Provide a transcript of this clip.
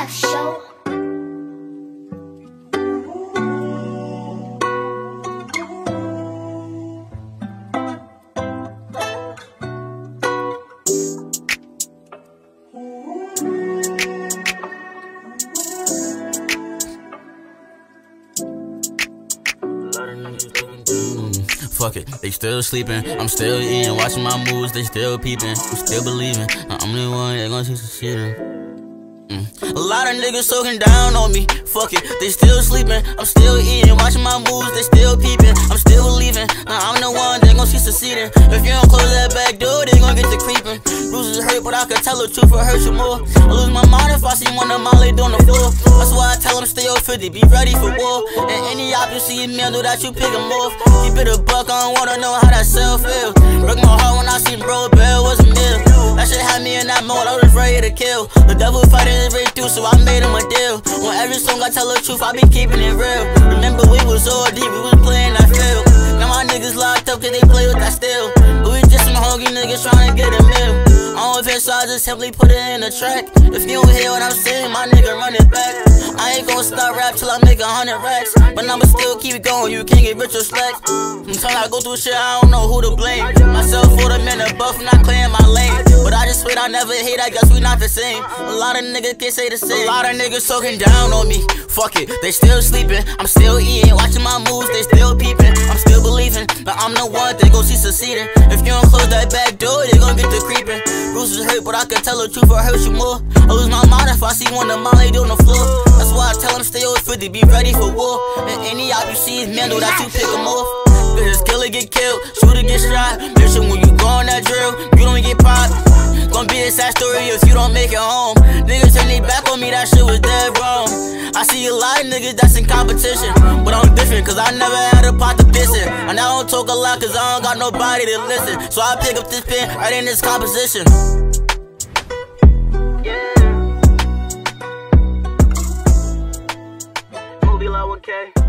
live show. fuck it, they still sleeping. I'm still eating, watching my moves, they still peeping. I'm still believing. I'm the one that gonna see some shit. Mm. A lot of niggas talking down on me. Fuck it, they still sleeping. I'm still eating, watching my moves, they still peeping. I'm still believing. Now I'm the one they gon' see succeeding. If you don't close that back door, they gon' get to creeping. Bruises hurt, but I can tell the truth, it hurt you more. I lose my mind if I see one of my laid on the floor. That's why I tell them stay off 50, be ready for war. And any op you see me, I know that you pick them off. Keep it a buck, I don't wanna know how that self feel. Broke my heart when I seen bro, bell ready to kill. The devil fighting his through, so I made him a deal. On every song I tell the truth, I be keeping it real. Remember we was all deep, we was playing that field. Now my niggas locked up cause they play with that still. But we just some hungry niggas trying to get a meal. I don't fit, so I just simply put it in the track. If you don't hear what I'm saying, my nigga run it back. I ain't gonna stop rap till I make a hundred racks. But I'ma still keep going, you can't get rich or slack. Sometimes I go through shit, I don't know who to blame. Myself for the men above, not never hate, I guess we not the same. A lot of niggas can't say the same. A lot of niggas talking down on me. Fuck it, they still sleeping. I'm still eating, watching my moves, they still peeping. I'm still believing, but I'm the one they gon' see succeeding. If you don't close that back door, they gon' get to creeping. Bruises hurt, but I can tell the truth, it hurt you more. I lose my mind if I see one of my lady on the floor. That's why I tell them stay over 50, be ready for war. And any op you see is know that you pick them off. Bitches kill it, get killed, shooter get shot. Bitch, when you go on that drill, Sad story if you don't make it home. Niggas turn they back on me, that shit was dead wrong. I see a lot of niggas that's in competition, but I'm different cause I never had a pot to piss. And I don't talk a lot cause I don't got nobody to listen. So I pick up this pen right in this composition. Yeah. MobLa1k.